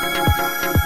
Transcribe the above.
Música